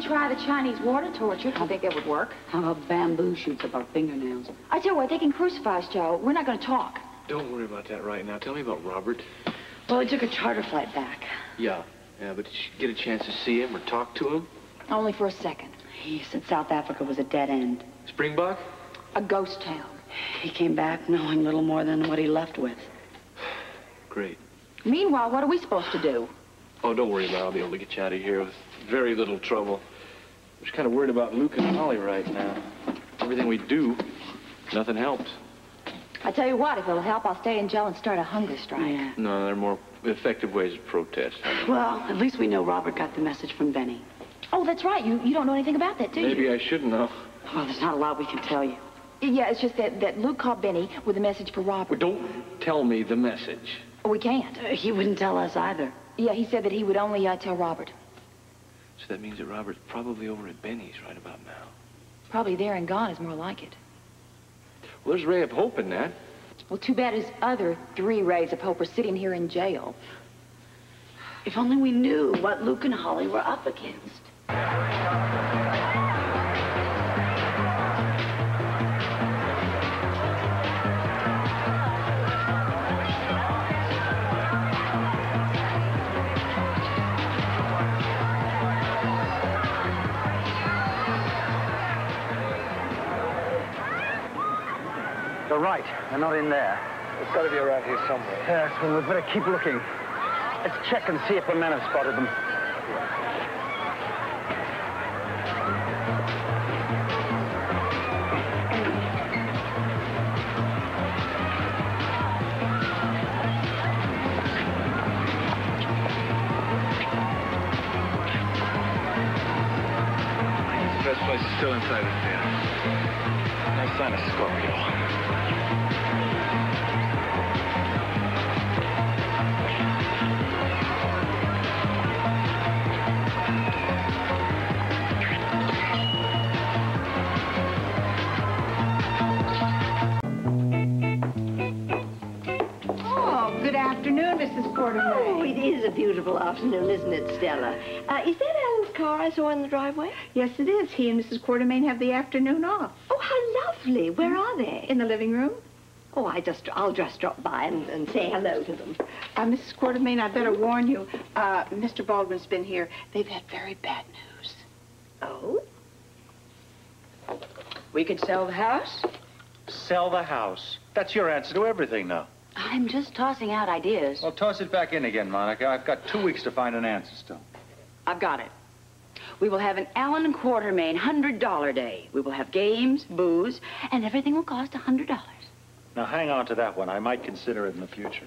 can try the Chinese water torture. I think that would work. How about bamboo shoots up our fingernails? I tell you what, they can crucify us, Joe. We're not going to talk. Don't worry about that right now. Tell me about Robert. Well, he took a charter flight back. Yeah. Yeah, but did you get a chance to see him or talk to him? Only for a second. He said South Africa was a dead end. Springbok? A ghost town. He came back knowing little more than what he left with. Great. Meanwhile, what are we supposed to do? Oh, don't worry about it. I'll be able to get you out of here with very little trouble. I'm just kind of worried about Luke and Holly right now. Everything we do, nothing helps. I tell you what, if it'll help, I'll stay in jail and start a hunger strike. Yeah. No, there are more effective ways of protest. Well, at least we know Robert got the message from Benny. Oh, that's right. You you don't know anything about that, do you? Maybe I should know. Well, there's not a lot we can tell you. Yeah, it's just that, that Luke called Benny with a message for Robert. Well, don't tell me the message. We can't. Uh, he wouldn't tell us either. Yeah, he said that he would only uh, tell Robert. So that means that Robert's probably over at Benny's right about now. Probably there and gone is more like it. Well, there's a ray of hope in that. Well, too bad his other three rays of hope are sitting here in jail. If only we knew what Luke and Holly were up against. You're right. They're not in there. It's got to be around here somewhere. Yes, well, we'd better keep looking. Let's check and see if the men have spotted them. Best place is still inside this den. No sign of Scorpio. Oh, good afternoon, Mrs. Quartermaine. Oh, it is a beautiful afternoon, isn't it, Stella? Uh, is that Alan's car I saw in the driveway? Yes, it is. He and Mrs. Quartermaine have the afternoon off. Oh, how lovely. Where are they? In the living room. Oh, I just, I'll just drop by and, and say hello to them. Uh, Mrs. Quartermaine, I better warn you. Uh, Mr. Baldwin's been here. They've had very bad news. Oh? We could sell the house. Sell the house. That's your answer to everything now. I'm just tossing out ideas. Well, toss it back in again, Monica. I've got two weeks to find an answer still. I've got it. We will have an Alan and Quartermaine $100 day. We will have games, booze, and everything will cost $100. Now, hang on to that one. I might consider it in the future.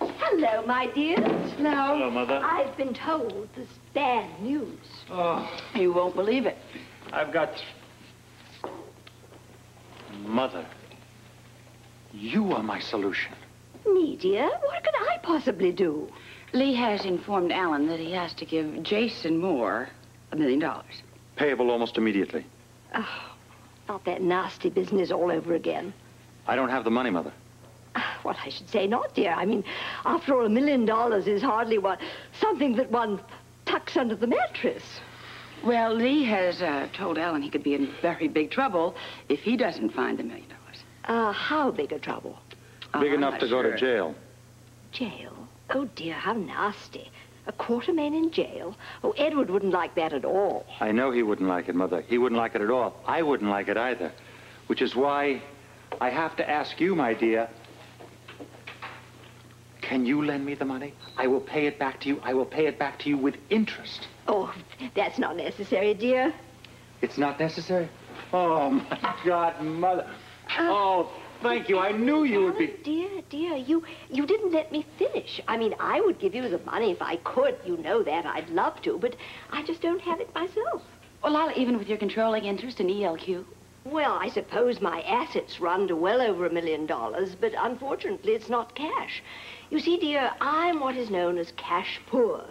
Hello, my dears. Hello. Hello, Mother. I've been told this bad news. Oh, You won't believe it. I've got... Mother, you are my solution. Me, dear? What could I possibly do? Lee has informed Alan that he has to give Jason Moore a million dollars. Payable almost immediately. Oh, not that nasty business all over again. I don't have the money, Mother. Well, I should say not, dear. I mean, after all, a million dollars is hardly what something that one tucks under the mattress. Well, Lee has uh, told Alan he could be in very big trouble if he doesn't find the million dollars. Uh, how big a trouble? Big I'm enough not to go to jail. Jail? Oh, dear, how nasty. A quartermaine in jail? Oh, Edward wouldn't like that at all. I know he wouldn't like it, Mother. He wouldn't like it at all. I wouldn't like it either. Which is why I have to ask you, my dear. Can you lend me the money? I will pay it back to you. I will pay it back to you with interest. Oh, that's not necessary, dear. It's not necessary? Oh, my God, Mother. Uh, oh, thank you. I knew you would be... Alan, dear, dear, you, you didn't let me finish. I mean, I would give you the money if I could. You know that. I'd love to, but I just don't have it myself. Well, Lila, even with your controlling interest in ELQ, Well, I suppose my assets run to well over a million dollars, but unfortunately it's not cash. You see, dear, I'm what is known as cash poor.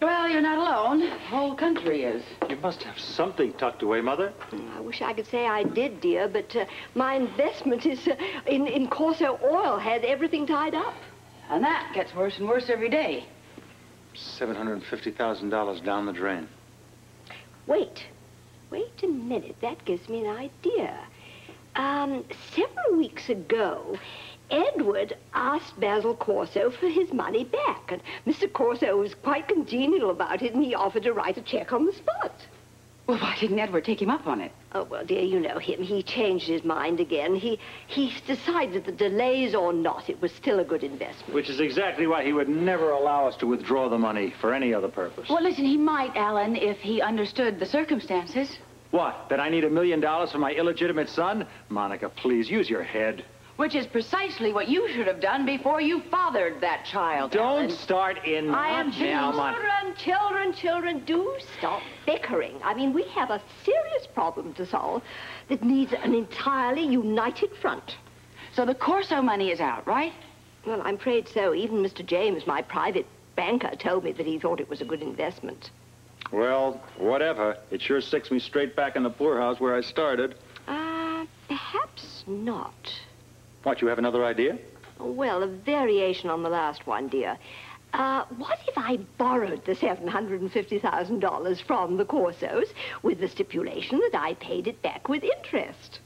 Well, you're not alone. The whole country is. You must have something tucked away, Mother. I wish I could say I did, dear, but uh, my investment is uh, in, in Corso Oil had everything tied up. And that gets worse and worse every day. $750,000 down the drain. Wait. Wait a minute. That gives me an idea. Um, several weeks ago, Edward asked Basil Corso for his money back, and Mr. Corso was quite congenial about it, and he offered to write a check on the spot. Well, why didn't Edward take him up on it? Oh, well, dear, you know him. He changed his mind again. He he's decided that delays or not, it was still a good investment. Which is exactly why he would never allow us to withdraw the money for any other purpose. Well, listen, he might, Alan, if he understood the circumstances. What? That I need a million dollars for my illegitimate son? Monica, please, use your head. Which is precisely what you should have done before you fathered that child. Don't Alan. start in I am Children, children, children, do stop bickering. I mean, we have a serious problem to solve that needs an entirely united front. So the Corso money is out, right? Well, I'm afraid so. Even Mr. James, my private banker, told me that he thought it was a good investment. Well, whatever. It sure sticks me straight back in the poorhouse where I started. Uh, perhaps not. What, you have another idea? Well, a variation on the last one, dear. Uh, what if I borrowed the $750,000 from the Corsos with the stipulation that I paid it back with interest?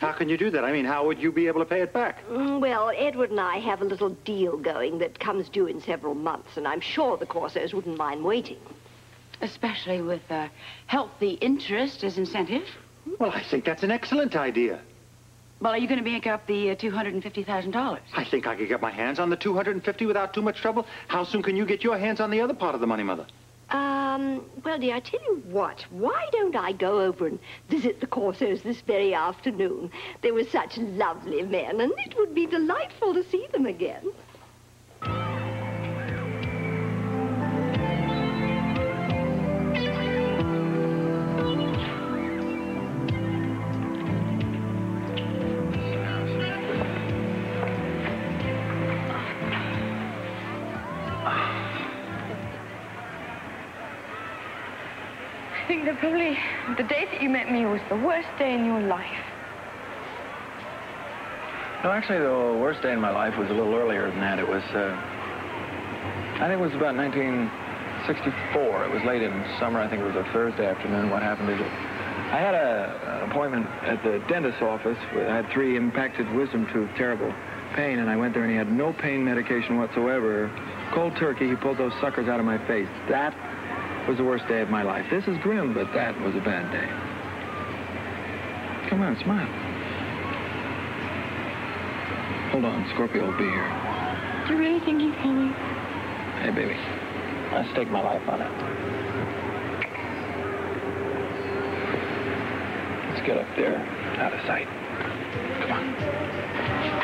How can you do that? I mean, how would you be able to pay it back? Mm, Well, Edward and I have a little deal going that comes due in several months, and I'm sure the Corsos wouldn't mind waiting. Especially with uh, healthy interest as incentive. Well, I think that's an excellent idea. Well, are you going to make up the uh, $250,000? I think I could get my hands on the 250 without too much trouble. How soon can you get your hands on the other part of the money, Mother? Um, well, dear, I tell you what, why don't I go over and visit the Corsos this very afternoon? They were such lovely men, and it would be delightful to see them again. Think that probably the day that you met me was the worst day in your life. No, actually, the worst day in my life was a little earlier than that. It was, uh, I think it was about 1964. It was late in summer. I think it was a Thursday afternoon. What happened is I had a, an appointment at the dentist's office. I had three impacted wisdom tooth, terrible pain, and I went there and he had no pain medication whatsoever. Cold turkey, he pulled those suckers out of my face. That was the worst day of my life. This is grim, but that was a bad day. Come on, smile. Hold on, Scorpio will be here. Do you really think he's coming? Hey, baby. I stake my life on it. Let's get up there, out of sight. Come on.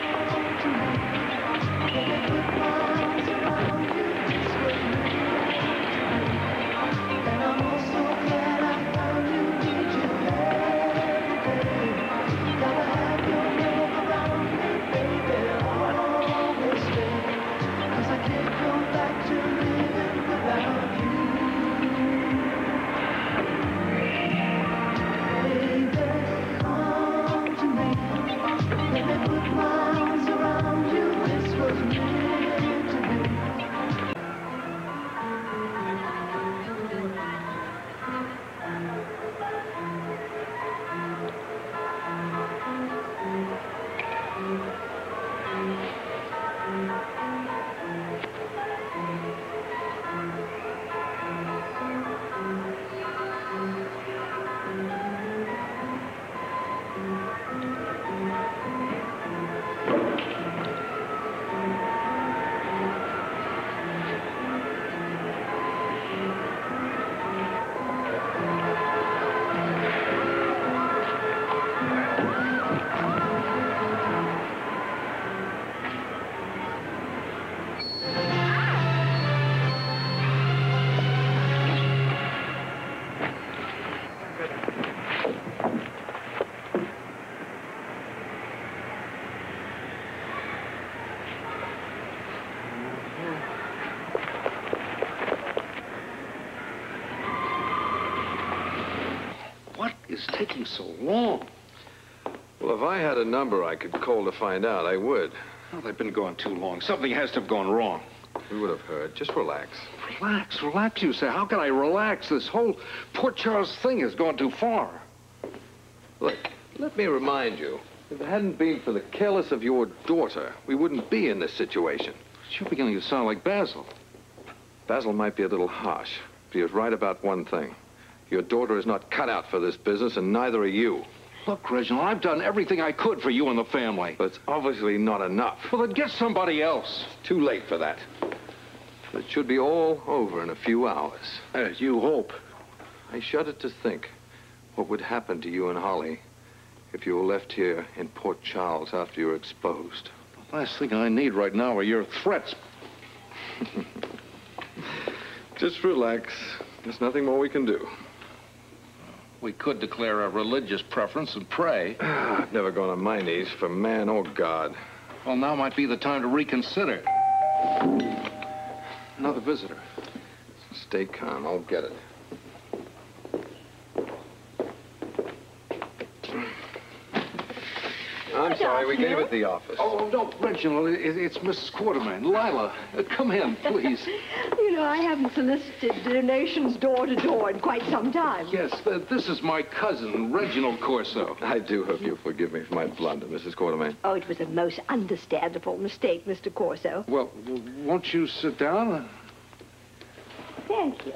So long? Well, if I had a number I could call to find out, I would. Well, they've been going too long. Something has to have gone wrong. We would have heard. Just relax. Relax, relax, you say. How can I relax? This whole poor Charles thing has gone too far. Look, let me remind you. If it hadn't been for the careless of your daughter, we wouldn't be in this situation. You're beginning to sound like Basil. Basil might be a little harsh, but he was right about one thing. Your daughter is not cut out for this business, and neither are you. Look, Reginald, I've done everything I could for you and the family. But it's obviously not enough. Well, then get somebody else. Too late for that. It should be all over in a few hours. As you hope. I shudder to think what would happen to you and Holly if you were left here in Port Charles after you were exposed. The last thing I need right now are your threats. Just relax. There's nothing more we can do. We could declare a religious preference and pray. I've never gone on my knees for man or God. Well, now might be the time to reconsider. Another visitor. Stay calm. I'll get it. I'm sorry, we gave it the office. Oh, no, Reginald, it, it's Mrs. Quartermaine. Lila, uh, come in, please. You know, I haven't solicited donations door to door in quite some time. Yes, uh, this is my cousin, Reginald Corso. I do hope you'll forgive me for my blunder, Mrs. Quartermaine. Oh, it was a most understandable mistake, Mr. Corso. Well, won't you sit down? Thank you.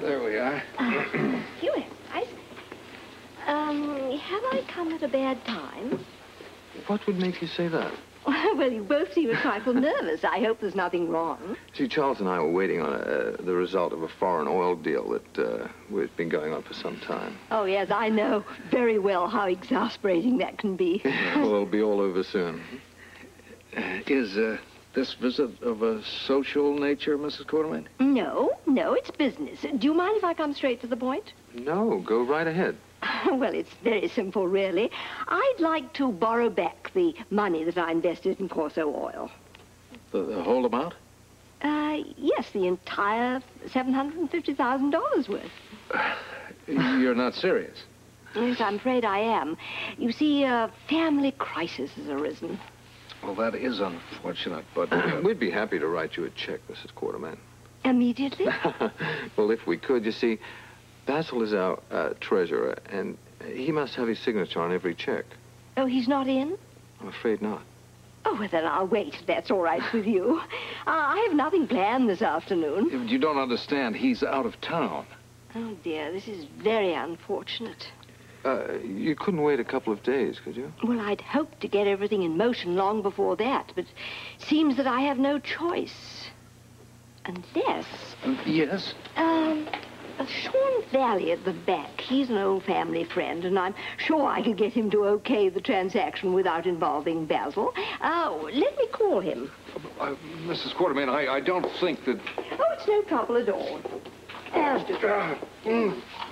There we are. You have nice. Um, have I come at a bad time? What would make you say that? well, you both seem a trifle nervous. I hope there's nothing wrong. See, Charles and I were waiting on uh, the result of a foreign oil deal that uh, has been going on for some time. Oh, yes, I know very well how exasperating that can be. well, it'll be all over soon. Is uh, this visit of a social nature, Mrs. Quartermaine? No, no, it's business. Do you mind if I come straight to the point? No, go right ahead. well, it's very simple, really. I'd like to borrow back the money that I invested in Corso Oil. The, the whole amount? Uh, yes, the entire $750,000 worth. You're not serious. Yes, I'm afraid I am. You see, a family crisis has arisen. Well, that is unfortunate, but... Uh, We'd be happy to write you a check, Mrs. Quartermaine. Immediately? well, if we could, you see, Basil is our uh, treasurer, and he must have his signature on every check. oh, he's not in? I'm afraid not. Oh, well, then I'll wait, that's all right with you. Uh, I have nothing planned this afternoon. you don't understand. He's out of town. Oh, dear, this is very unfortunate. Uh, you couldn't wait a couple of days, could you? Well, I'd hoped to get everything in motion long before that, but it seems that I have no choice. Unless, Uh, yes? um, uh, Sean Valley at the back, he's an old family friend, and I'm sure I could get him to okay the transaction without involving Basil. Oh, let me call him. Uh, Mrs. Quartermaine, I, I don't think that... Oh, it's no trouble at all. Uh,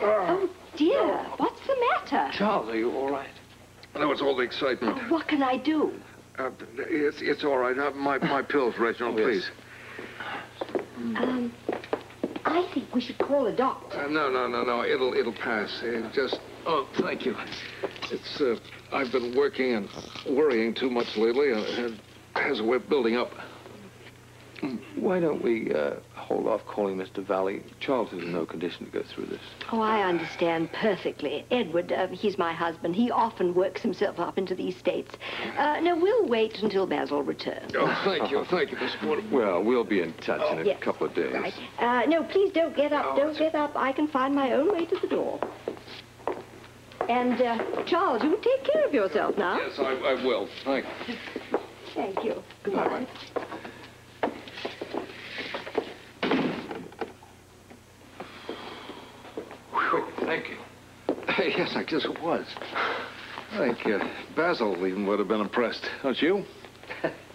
oh, dear, what's the matter? Charles, are you all right? No, it's all the excitement. What can I do? Uh, it's, it's all right. Uh, my, my pills, Reginald, Yes. please. Um, I think we should call a doctor. Uh, no, no, no, no. It'll, it'll pass. Uh, just... Oh, thank you. It's, uh, I've been working and worrying too much lately. and it has a way of building up. Why don't we uh, hold off calling Mr. Valley? Charles is in no condition to go through this. Oh, I understand perfectly. Edward, uh, he's my husband. He often works himself up into these states. Uh, no, we'll wait until Basil returns. Oh, thank you. Thank you, Miss Quartermaine. Well, we'll be in touch in a Yes. couple of days. Right. Uh, no, please don't get up. Don't get up. I can find my own way to the door. And, uh, Charles, you take care of yourself now. Yes, I, I will. Thank you. Thank you. Goodbye. Thank you. Yes, I guess it was. I think uh, Basil even would have been impressed. Don't you?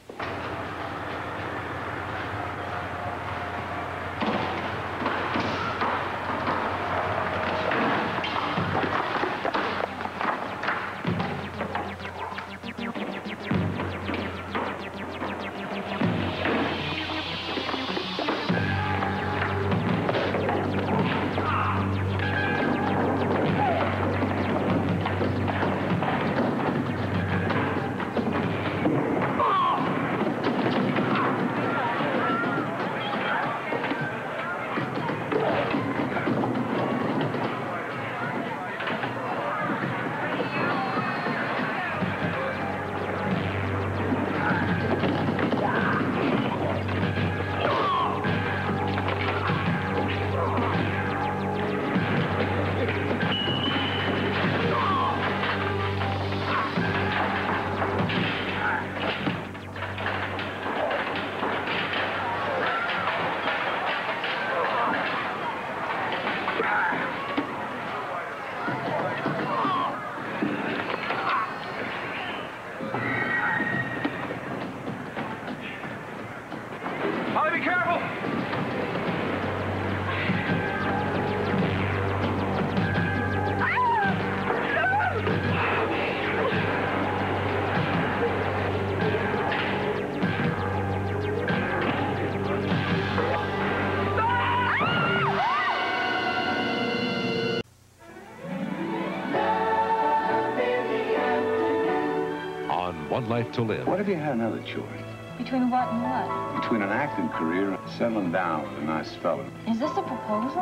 One Life to Live. What if you had another choice? Between what and what? Between an acting career and settling down with a nice fellow. Is this a proposal?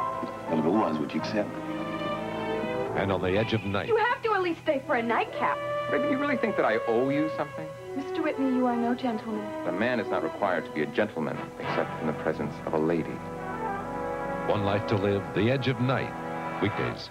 Well, if it was, would you accept? And on the edge of night. You have to at least stay for a nightcap. Baby, you really think that I owe you something? Mr. Whitney, you are no gentleman. A man is not required to be a gentleman except in the presence of a lady. One Life to Live, The Edge of Night. Weekdays